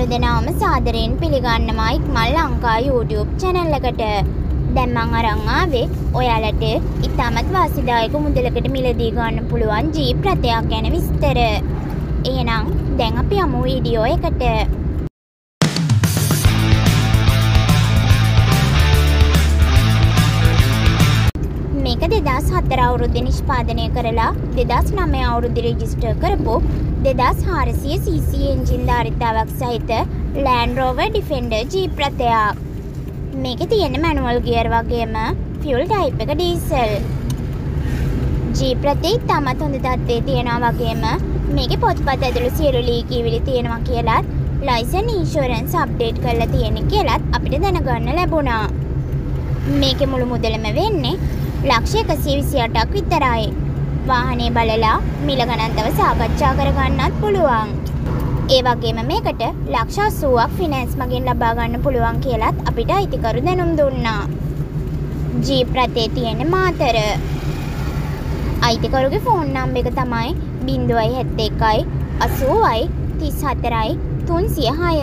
සියලු දෙනාම සාදරයෙන් පිළිගන්නවා ඉක්මල් ලංකා YouTube channel එකට. දැන් මං අරන් ආවේ ඔයාලට ඉතාමත් වාසිදායක මුදලකට මිලදී ගන්න පුළුවන් ජීප් රථයක් ගැන විස්තර. එහෙනම් දැන් අපි යමු වීඩියෝ එකට. දෙදස් හත්තර අවුරුද්ධ නිෂ්පාදනය කරලා දෙදස් නමය අවුරුද්ධ රෙජිස්ටර් කරපු දෙදස් හාරසිය CC එන්ජින් ධාරිතාවක් සහිත ලෑන්රෝව ඩිෆෙන්ඩර් ජීප්‍රතයක්. මේක තියෙන මැනුවල් ගියර් වගේම ෆියල් ටයිප් එක ඩීසල්. ජීප්‍රතේ තමත් හොඳ තත්ත්වේ තියෙනවා වගේම මේක පොත්පත් ඇතුළු සියලු ලීකීවිලි තියෙනවා කියලත් ලයිසන් ඉන්ශෝරන්ස් අප්ඩේට් කරලා තියෙන කියලත් අපිට දැනගන්න ලැබුණා. මේක මුළු මුදලම වෙන්නේ ලක්ෂ එකසිය විසි අටක් විතරයි. වාහනේ බලලා මිල ගණන්තව සාකච්ඡා කරගන්නත් පුළුවන්. ඒ වගේම මේකට ලක්ෂ අසුවක් ෆිනන්ස් මගින් ලබා ගන්න පුළුවන් කියලත් අපිට අයිතිකරු දැනුම් දුන්නා. ජීප් රථේ තියෙන මාතර. අයිතිකරුගේ ෆෝන් නම් එක තමයි බින්දුවයි හැත්ත එකයි අසූවයි තිස් හතරයි තුන්සිය හය.